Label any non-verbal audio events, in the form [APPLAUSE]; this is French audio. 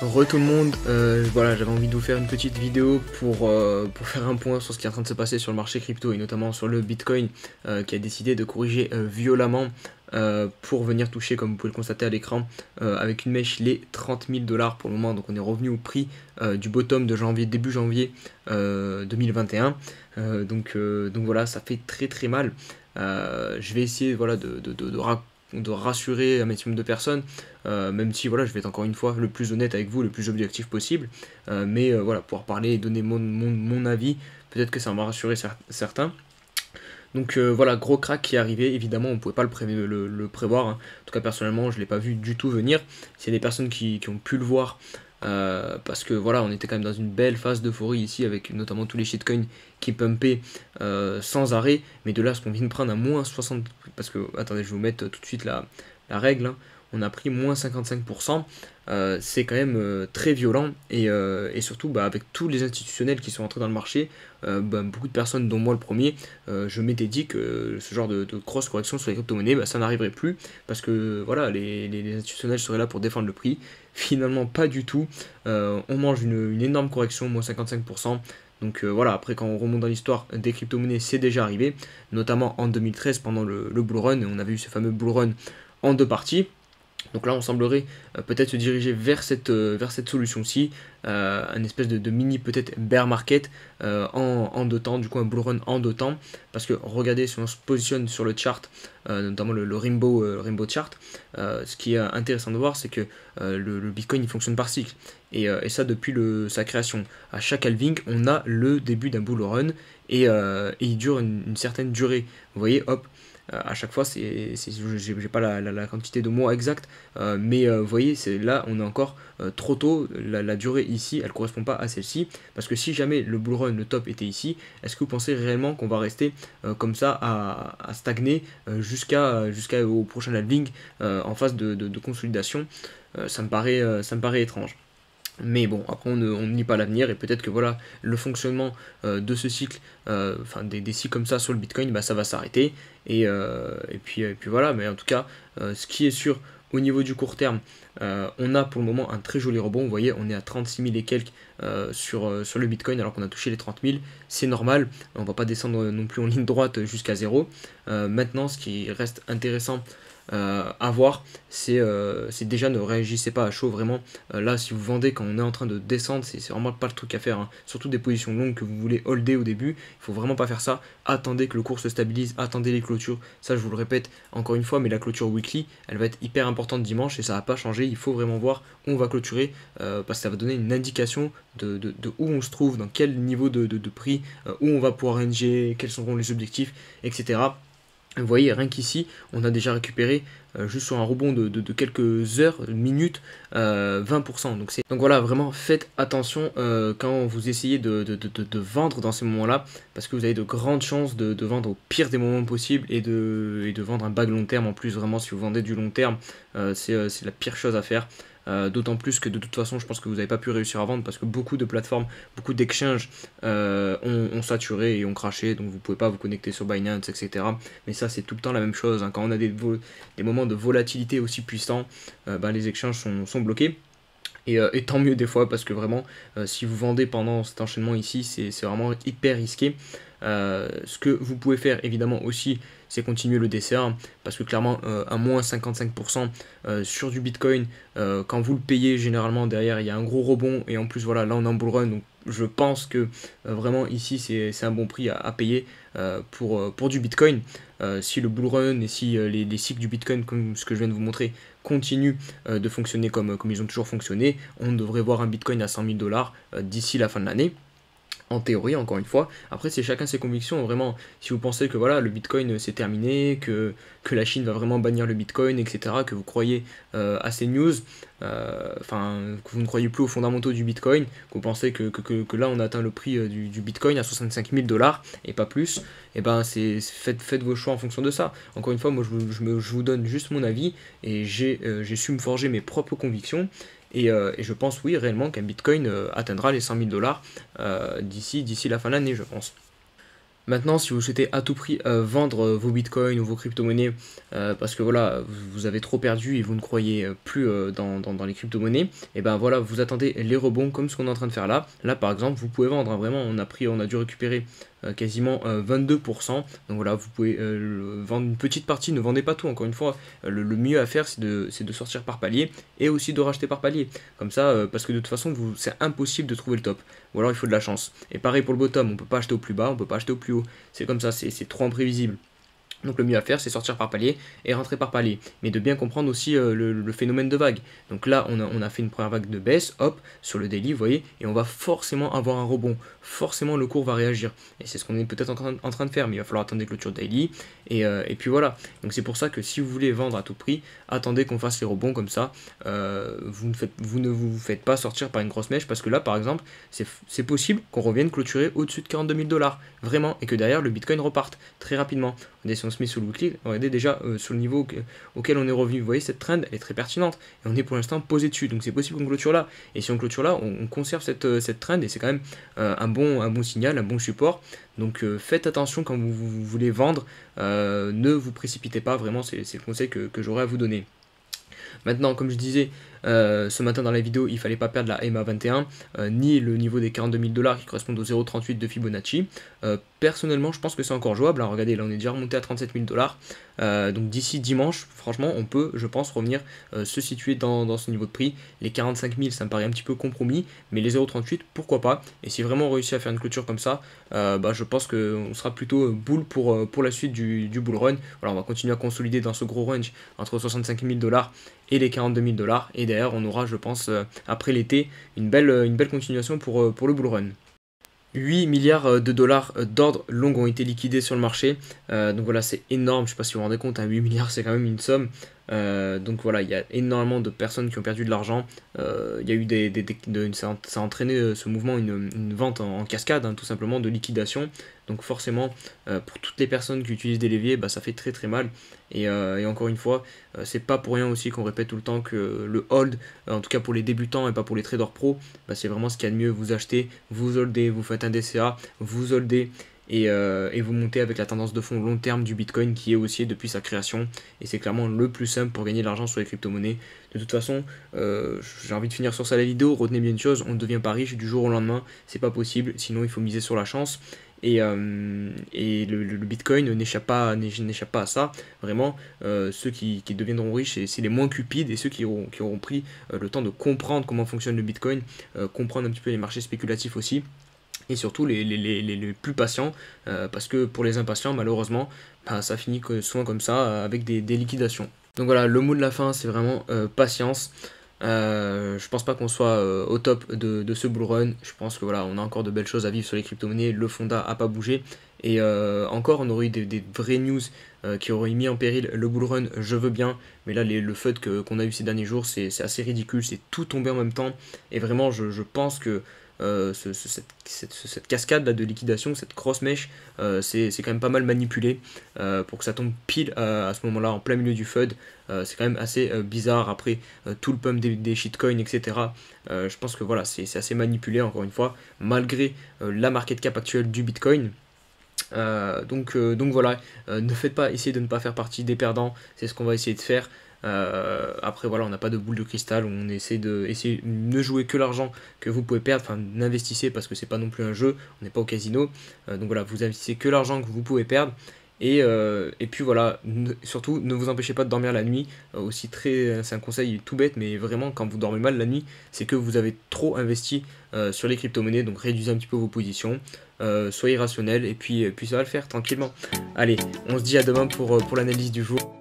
Re tout le monde, euh, voilà, j'avais envie de vous faire une petite vidéo pour, euh, pour faire un point sur ce qui est en train de se passer sur le marché crypto et notamment sur le Bitcoin euh, qui a décidé de corriger violemment pour venir toucher, comme vous pouvez le constater à l'écran, avec une mèche les 30 000 dollars pour le moment. Donc on est revenu au prix du bottom de janvier, début janvier 2021. donc, donc voilà, ça fait très très mal. je vais essayer voilà, de, de, de, de on doit rassurer un maximum de personnes, euh, même si voilà, je vais être encore une fois le plus honnête avec vous, le plus objectif possible, euh, mais euh, voilà, pouvoir parler et donner mon, avis, peut-être que ça va rassurer certains. Donc voilà, gros crack qui est arrivé, évidemment on ne pouvait pas le, prévoir, hein. en tout cas personnellement je ne l'ai pas vu du tout venir, s'il y a des personnes qui ont pu le voir, euh, parce que voilà, on était quand même dans une belle phase d'euphorie ici avec notamment tous les shitcoins qui pumpaient euh, sans arrêt. Mais de là, ce qu'on vient de prendre à moins 60, parce que attendez, je vais vous mettre tout de suite la, règle. Hein on a pris moins 55%, euh, c'est quand même euh, très violent et, euh, surtout bah, avec tous les institutionnels qui sont entrés dans le marché, bah, beaucoup de personnes, dont moi le premier, je m'étais dit que ce genre de, de grosse correction sur les crypto-monnaies, bah, ça n'arriverait plus parce que voilà, les, institutionnels seraient là pour défendre le prix. [LAUGHS] Finalement, pas du tout. on mange une, énorme correction, moins 55%. Donc voilà, après quand on remonte dans l'histoire des crypto-monnaies, c'est déjà arrivé, notamment en 2013 pendant le, bull run, on avait eu ce fameux bull run en deux parties. Donc là, on semblerait euh, peut-être se diriger vers cette, euh, solution-ci, euh, un espèce de, mini peut-être bear market en, deux temps, du coup un bull run en deux temps, parce que regardez si on se positionne sur le chart, notamment le, rainbow, chart, ce qui est intéressant de voir, c'est que le, Bitcoin il fonctionne par cycle, et, ça depuis sa création. À chaque halving, on a le début d'un bull run, et, il dure une certaine durée. Vous voyez, hop, à chaque fois, c'est, j'ai pas la, quantité de mois exacte, euh, mais euh, vous voyez, là, on est encore trop tôt. La, durée ici, elle correspond pas à celle-ci, parce que si jamais le bull run, le top était ici, est-ce que vous pensez réellement qu'on va rester comme ça à, stagner jusqu'à jusqu'au prochain halving en phase de, de consolidation? Ça me paraît, ça me paraît étrange. Mais bon, après on ne nie pas l'avenir et peut-être que voilà, le fonctionnement euh, de ce cycle, euh, enfin des, des, cycles comme ça sur le Bitcoin, bah, ça va s'arrêter. Et, euh, puis, voilà, mais en tout cas, ce qui est sûr au niveau du court terme, on a pour le moment un très joli rebond. Vous voyez, on est à 36 000 et quelques sur, sur le Bitcoin alors qu'on a touché les 30 000. C'est normal, on va pas descendre non plus en ligne droite jusqu'à zéro. maintenant, ce qui reste intéressant à voir, euh, c'est déjà ne réagissez pas à chaud vraiment. Euh, là, si vous vendez quand on est en train de descendre, c'est vraiment pas le truc à faire. Hein. Surtout des positions longues que vous voulez holder au début, il faut vraiment pas faire ça. Attendez que le cours se stabilise, attendez les clôtures. Ça, je vous le répète encore une fois, mais la clôture weekly, elle va être hyper importante dimanche et ça va pas changer. Il faut vraiment voir où on va clôturer parce que ça va donner une indication de, où on se trouve, dans quel niveau de, prix, où on va pouvoir NG, quels seront les objectifs, etc. Vous voyez, rien qu'ici, on a déjà récupéré euh, juste sur un rebond de, quelques heures, minutes, 20%. Euh, donc, donc voilà, vraiment faites attention euh, quand vous essayez de, vendre dans ces moments-là, parce que vous avez de grandes chances de, vendre au pire des moments possibles et de, et de vendre un bag long terme en plus. Vraiment, si vous vendez du long terme, c'est la pire chose à faire. Euh, d'autant plus que de toute façon, je pense que vous n'avez pas pu réussir à vendre parce que beaucoup de plateformes, beaucoup d'exchanges euh, ont, saturé et ont craché. Donc vous ne pouvez pas vous connecter sur Binance, etc. Mais ça, c'est tout le temps la même chose. Hein. Quand on a des, moments de volatilité aussi puissants, euh, ben, les exchanges sont, bloqués. Et, tant mieux des fois parce que vraiment, si vous vendez pendant cet enchaînement ici, c'est vraiment hyper risqué. ce que vous pouvez faire évidemment aussi, c'est continuer le DCA, parce que clairement, euh, à moins 55% euh, sur du Bitcoin, euh, quand vous le payez, généralement derrière, il y a un gros rebond, et en plus, voilà, là on est en bull run, donc je pense que vraiment ici, c'est un bon prix à, payer pour, pour du Bitcoin. si le bull run et si les, cycles du Bitcoin, comme ce que je viens de vous montrer, continuent de fonctionner comme, comme ils ont toujours fonctionné, on devrait voir un Bitcoin à 100 000 dollars d'ici la fin de l'année en théorie, encore une fois. Après, c'est chacun ses convictions. Vraiment, si vous pensez que voilà, le Bitcoin euh, c'est terminé, que, la Chine va vraiment bannir le Bitcoin, etc., que vous croyez euh, à ces news, euh, enfin, que vous ne croyez plus aux fondamentaux du Bitcoin, que vous pensez que, là on a atteint le prix du, Bitcoin à 65 000 dollars et pas plus, et eh ben c'est faites, faites vos choix en fonction de ça. Encore une fois, moi je, je, me, je vous donne juste mon avis et j'ai su me forger mes propres convictions. Euh, et, je pense, oui, réellement qu'un Bitcoin euh, atteindra les 100 000 dollars euh, d'ici, la fin de l'année, je pense. Maintenant, si vous souhaitez à tout prix vendre vos bitcoins ou vos crypto-monnaies parce que voilà, vous avez trop perdu et vous ne croyez plus dans, les crypto-monnaies, et eh ben voilà, vous attendez les rebonds comme ce qu'on est en train de faire là. Là, par exemple, vous pouvez vendre. Hein. vraiment, on a pris, on a dû récupérer quasiment 22%. Donc voilà, vous pouvez vendre une petite partie, ne vendez pas tout. Encore une fois, le, mieux à faire, c'est de, de, sortir par palier et aussi de racheter par palier. Comme ça, parce que de toute façon, c'est impossible de trouver le top. Ou alors il faut de la chance. Et pareil pour le bottom, on peut pas acheter au plus bas, on peut pas acheter au plus haut. C'est comme ça, c'est trop imprévisible. Donc le mieux à faire, c'est sortir par palier et rentrer par palier. Mais de bien comprendre aussi euh, le, phénomène de vague. Donc là, on a, on a, fait une première vague de baisse, hop, sur le daily, vous voyez, et on va forcément avoir un rebond. Forcément, le cours va réagir. Et c'est ce qu'on est peut-être en, train de faire, mais il va falloir attendre des clôtures daily. Et, euh, et puis voilà. Donc c'est pour ça que si vous voulez vendre à tout prix, attendez qu'on fasse les rebonds comme ça. Euh, vous, ne faites, vous ne vous faites pas sortir par une grosse mèche, parce que là, par exemple, c'est possible qu'on revienne clôturer au-dessus de 42 000 dollars. Vraiment. Et que derrière, le Bitcoin reparte très rapidement. On on se met sur le weekly, regardez déjà euh, sur le niveau auquel on est revenu. Vous voyez, cette trend, elle est très pertinente. Et on est pour l'instant posé dessus. Donc c'est possible qu'on clôture là. Et si on clôture là, on, conserve cette, euh, cette trend. Et c'est quand même euh, un, bon, un bon signal, un bon support. Donc faites attention quand vous, voulez vendre. ne vous précipitez pas. Vraiment, c'est le conseil que j'aurais à vous donner. Maintenant, comme je disais, euh, ce matin dans la vidéo, il fallait pas perdre la EMA 21, euh, ni le niveau des 42 000 dollars qui correspondent au 0,38 de Fibonacci. Euh, personnellement, je pense que c'est encore jouable. Alors, regardez, là, on est déjà remonté à 37 000 dollars. donc, d'ici dimanche, franchement, on peut, je pense, revenir se situer dans, ce niveau de prix. Les 45 000, ça me paraît un petit peu compromis, mais les 0,38, pourquoi pas? Et si vraiment on réussit à faire une clôture comme ça, bah, je pense qu'on sera plutôt boule pour, pour la suite du, du bull run. Voilà, on va continuer à consolider dans ce gros range entre 65 000 dollars et les 42 000 dollars. Et derrière, on aura, je pense, euh, après l'été, une belle, une belle continuation pour, euh, pour le bull run. 8 milliards euh, de dollars d'ordre long ont été liquidés sur le marché. donc voilà, c'est énorme. Je ne sais pas si vous vous rendez compte, 8 hein, milliards, c'est quand même une somme. Donc voilà, il y a énormément de personnes qui ont perdu de l'argent. il y a eu des, ça, a entraîné ce mouvement une, vente en, cascade, hein, tout simplement, de liquidation. Donc forcément, euh, pour toutes les personnes qui utilisent des leviers, bah, ça fait très très mal. Et, euh, encore une fois, euh, c'est pas pour rien aussi qu'on répète tout le temps que le hold, en tout cas pour les débutants et pas pour les traders pro, bah, c'est vraiment ce qu'il y a de mieux. Vous achetez, vous holdez, vous faites un DCA, vous holdez. Et, et, vous montez avec la tendance de fond long terme du Bitcoin qui est haussier depuis sa création. Et c'est clairement le plus simple pour gagner de l'argent sur les crypto-monnaies. De toute façon, j'ai envie de finir sur ça la vidéo. Retenez bien une chose, on ne devient pas riche du jour au lendemain. C'est pas possible, sinon il faut miser sur la chance. Et, euh, le, Bitcoin n'échappe pas, pas à ça. Vraiment, euh, ceux qui, deviendront riches, c'est les moins cupides et ceux qui auront, pris euh, le temps de comprendre comment fonctionne le Bitcoin, comprendre un petit peu les marchés spéculatifs aussi et surtout les, les, plus patients, parce que pour les impatients, malheureusement, bah, ça finit souvent comme ça, avec des, liquidations. Donc voilà, le mot de la fin, c'est vraiment patience. Euh, je pense pas qu'on soit euh, au top de, ce bull run. Je pense que voilà, on a encore de belles choses à vivre sur les crypto-monnaies. Le Fonda a pas bougé. Et euh, encore, on aurait eu des, vraies news qui auraient mis en péril le bull run. Je veux bien. Mais là, le FUD qu'on a eu ces derniers jours, c'est assez ridicule. C'est tout tombé en même temps. Et vraiment, je pense que euh, cette, cascade de liquidation, cette cross mesh, euh, c'est quand même pas mal manipulé euh, pour que ça tombe pile à ce moment-là en plein milieu du FUD. c'est quand même assez bizarre après tout le pump des, shitcoins, etc. je pense que voilà, c'est assez manipulé encore une fois, malgré la market cap actuelle du Bitcoin. donc, donc voilà, ne faites pas essayer de ne pas faire partie des perdants, c'est ce qu'on va essayer de faire. Euh, après voilà, on n'a pas de boule de cristal, on essaie de essayer ne jouer que l'argent que vous pouvez perdre, enfin n'investissez parce que c'est pas non plus un jeu, on n'est pas au casino. Euh, donc voilà, vous investissez que l'argent que vous pouvez perdre. Et, euh, et puis voilà, surtout ne vous empêchez pas de dormir la nuit. aussi très, c'est un conseil tout bête, mais vraiment quand vous dormez mal la nuit, c'est que vous avez trop investi sur les crypto-monnaies, donc réduisez un petit peu vos positions. soyez rationnel et puis, puis ça va le faire tranquillement. Allez, on se dit à demain pour, pour l'analyse du jour.